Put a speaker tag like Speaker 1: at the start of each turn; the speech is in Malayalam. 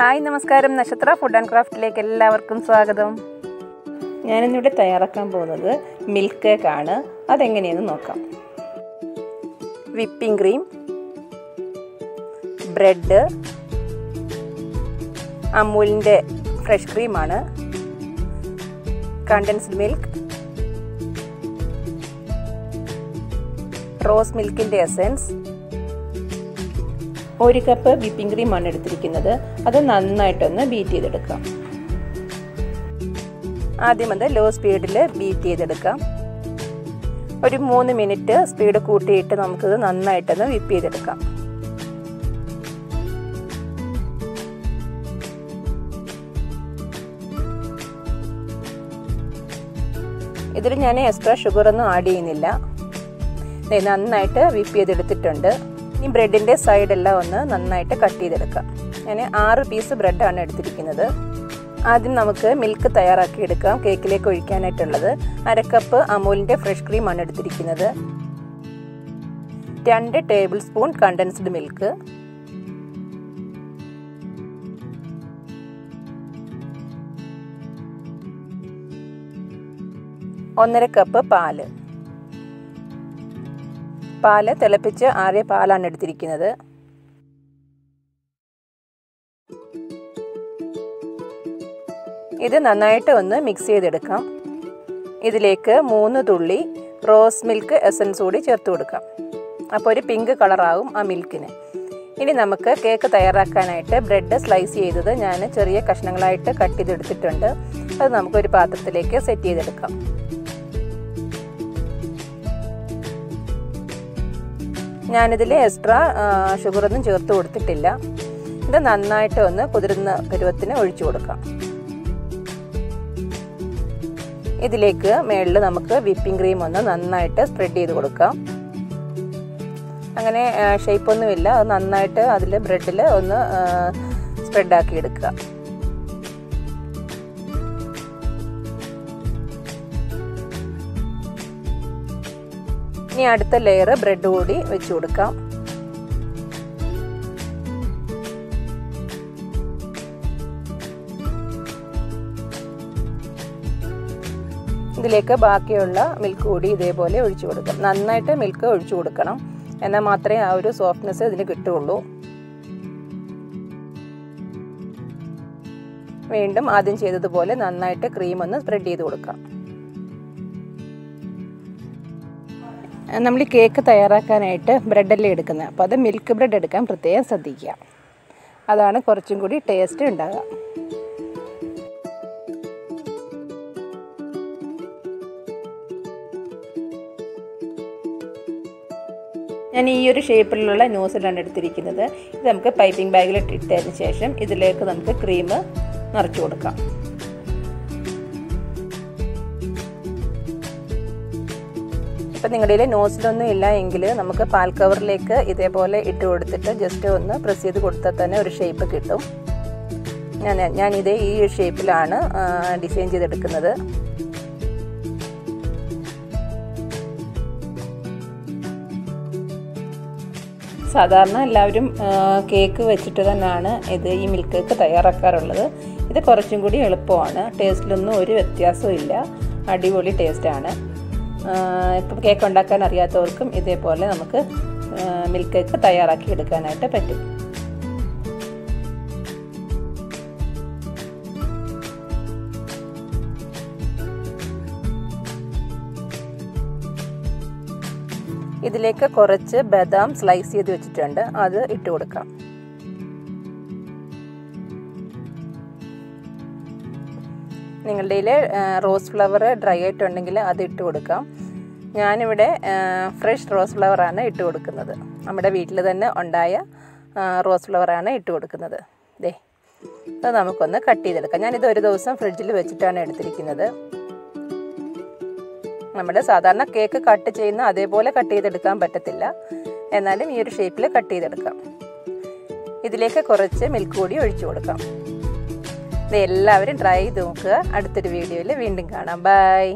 Speaker 1: ഹായ് നമസ്കാരം. നക്ഷത്ര ഫുഡ് ആൻഡ് ക്രാഫ്റ്റിലേക്ക് എല്ലാവർക്കും സ്വാഗതം. ഞാനിന്നിവിടെ തയ്യാറാക്കാൻ പോകുന്നത് മിൽക്ക് കേക്ക് ആണ്. അതെങ്ങനെയെന്ന് നോക്കാം. വിപ്പിംഗ് ക്രീം ബ്രെഡ് അമൂലിന്റെ ഫ്രഷ് ക്രീമാണ് കണ്ടൻസ്ഡ് മിൽക്ക് റോസ് മിൽക്കിന്റെ എസൻസ് ഒരു കപ്പ് വിപ്പിംഗ് ക്രീമാണ് എടുത്തിരിക്കുന്നത്. അത് നന്നായിട്ടൊന്ന് ബീറ്റ് ചെയ്തെടുക്കാം. ആദ്യം അത് ലോ സ്പീഡിൽ ബീറ്റ് ചെയ്തെടുക്കാം. ഒരു മൂന്ന് മിനിറ്റ് സ്പീഡ് കൂട്ടിയിട്ട് നമുക്കിത് നന്നായിട്ടൊന്ന് വിപ്പ് ചെയ്തെടുക്കാം. ഇതിൽ ഞാൻ എക്സ്ട്രാ ഷുഗറൊന്നും ആഡ് ചെയ്യുന്നില്ല. നന്നായിട്ട് വിപ്പ് ചെയ്തെടുത്തിട്ടുണ്ട്. ഈ ബ്രെഡിന്റെ സൈഡെല്ലാം ഒന്ന് നന്നായിട്ട് കട്ട് ചെയ്തെടുക്കാം. ഞാൻ ആറ് പീസ് ബ്രെഡാണ് എടുത്തിരിക്കുന്നത്. ആദ്യം നമുക്ക് മിൽക്ക് തയ്യാറാക്കി എടുക്കാം. കേക്കിലേക്ക് ഒഴിക്കാനായിട്ടുള്ളത്. അരക്കപ്പ് അമൂലിന്റെ ഫ്രഷ് ക്രീമാണ് എടുത്തിരിക്കുന്നത്. രണ്ട് ടേബിൾ സ്പൂൺ കണ്ടൻസ്ഡ് മിൽക്ക് ഒന്നര കപ്പ് പാൽ. പാൽ തിളപ്പിച്ച് ആറിയ പാലാണ് എടുത്തിരിക്കുന്നത്. ഇത് നന്നായിട്ട് ഒന്ന് മിക്സ് ചെയ്തെടുക്കാം. ഇതിലേക്ക് മൂന്ന് തുള്ളി റോസ് മിൽക്ക് എസൻസ് കൂടി ചേർത്ത് കൊടുക്കാം. അപ്പോൾ ഒരു പിങ്ക് കളറാവും ആ മിൽക്കിന് ഇനി നമുക്ക് കേക്ക് തയ്യാറാക്കാനായിട്ട് ബ്രെഡ് സ്ലൈസ് ചെയ്തത് ഞാൻ ചെറിയ കഷ്ണങ്ങളായിട്ട് കട്ട് ചെയ്തെടുത്തിട്ടുണ്ട്. അത് നമുക്കൊരു പാത്രത്തിലേക്ക് സെറ്റ് ചെയ്തെടുക്കാം. ഞാനിതിൽ എക്സ്ട്രാ ഷുഗറൊന്നും ചേർത്ത് കൊടുത്തിട്ടില്ല. ഇത് നന്നായിട്ട് ഒന്ന് കുതിരുന്ന പരുവത്തിന് ഒഴിച്ചു കൊടുക്കാം. ഇതിലേക്ക് മേളിൽ നമുക്ക് വിപ്പിംഗ് ക്രീം ഒന്ന് നന്നായിട്ട് സ്പ്രെഡ് ചെയ്ത് കൊടുക്കാം. അങ്ങനെ ഷേപ്പൊന്നുമില്ല അത് നന്നായിട്ട് അതിൽ ബ്രെഡിൽ ഒന്ന് സ്പ്രെഡാക്കി എടുക്കുക. ഇനി അടുത്ത ലെയർ ബ്രെഡ് കൂടി വെച്ച് കൊടുക്കാം. ഇതിലേക്ക് ബാക്കിയുള്ള മിൽക്ക് കൂടി ഇതേപോലെ ഒഴിച്ചു കൊടുക്കാം. നന്നായിട്ട് മിൽക്ക് ഒഴിച്ചു കൊടുക്കണം. എന്നാൽ മാത്രമേ ആ ഒരു സോഫ്റ്റ്നെസ് ഇതിന് കിട്ടുകയുള്ളൂ. വീണ്ടും ആദ്യം ചെയ്തതുപോലെ നന്നായിട്ട് ക്രീം ഒന്ന് സ്പ്രെഡ് ചെയ്ത് കൊടുക്കാം. നമ്മൾ ഈ കേക്ക് തയ്യാറാക്കാനായിട്ട് ബ്രെഡല്ലേ എടുക്കുന്നത്. അപ്പോൾ അത് മിൽക്ക് ബ്രെഡ് എടുക്കാൻ പ്രത്യേകം ശ്രദ്ധിക്കുക. അതാണ് കുറച്ചും കൂടി ടേസ്റ്റ് ഉണ്ടാകുക ഞാൻ ഈ ഒരു ഷേപ്പിലുള്ള ന്യൂസിലാണ് എടുത്തിരിക്കുന്നത്. ഇത് നമുക്ക് പൈപ്പിംഗ് ബാഗിൽ ഇട്ടതിന് ശേഷം ഇതിലേക്ക് നമുക്ക് ക്രീം നിറച്ചു കൊടുക്കാം. ഇപ്പം നിങ്ങളുടെ നോസിലൊന്നും ഇല്ല എങ്കിൽ നമുക്ക് പാൽ കവറിലേക്ക് ഇതേപോലെ ഇട്ട് കൊടുത്തിട്ട് ജസ്റ്റ് ഒന്ന് പ്രസ് ചെയ്ത് കൊടുത്താൽ തന്നെ ഒരു ഷേപ്പ് കിട്ടും. ഞാൻ ഞാനിതേ ഈ ഷേപ്പിലാണ് ഡിസൈൻ ചെയ്തെടുക്കുന്നത്. സാധാരണ എല്ലാവരും കേക്ക് വെച്ചിട്ട് തന്നെയാണ് ഇത് ഈ മിൽക്ക് കേക്ക് തയ്യാറാക്കാറുള്ളത്. ഇത് കുറച്ചും കൂടി എളുപ്പമാണ്. ടേസ്റ്റിലൊന്നും ഒരു വ്യത്യാസവും ഇല്ല. അടിപൊളി ടേസ്റ്റാണ് ഇപ്പം കേക്ക് ഉണ്ടാക്കാൻ അറിയാത്തവർക്കും ഇതേപോലെ നമുക്ക് മിൽക്ക് കേക്ക് തയ്യാറാക്കി എടുക്കാനായിട്ട് പറ്റും. ഇതിലേക്ക് കുറച്ച് ബദാം സ്ലൈസ് ചെയ്ത് വെച്ചിട്ടുണ്ട്. അത് ഇട്ട് കൊടുക്കാം. നിങ്ങളുടെ കയ്യിൽ റോസ് ഫ്ലവർ ഡ്രൈ ആയിട്ടുണ്ടെങ്കിൽ അത് ഇട്ട് കൊടുക്കാം. ഞാനിവിടെ ഫ്രഷ് റോസ് ഫ്ലവറാണ് ഇട്ട് കൊടുക്കുന്നത്. നമ്മുടെ വീട്ടിൽ തന്നെ ഉണ്ടായ റോസ് ഫ്ലവറാണ് ഇട്ട് കൊടുക്കുന്നത്. ദേ അത് നമുക്കൊന്ന് കട്ട് ചെയ്തെടുക്കാം. ഞാനിത് ഒരു ദിവസം ഫ്രിഡ്ജിൽ വെച്ചിട്ടാണ് എടുത്തിരിക്കുന്നത്. നമ്മുടെ സാധാരണ കേക്ക് കട്ട് ചെയ്യുന്ന അതേപോലെ കട്ട് ചെയ്തെടുക്കാൻ പറ്റത്തില്ല. എന്നാലും ഈ ഒരു ഷേപ്പിൽ കട്ട് ചെയ്തെടുക്കാം. ഇതിലേക്ക് കുറച്ച് മിൽക്ക് കൂടി ഒഴിച്ചു കൊടുക്കാം. എല്ലാവരും ട്രൈ ചെയ്ത് നോക്കുക. അടുത്തൊരു വീഡിയോയിൽ വീണ്ടും കാണാം. ബൈ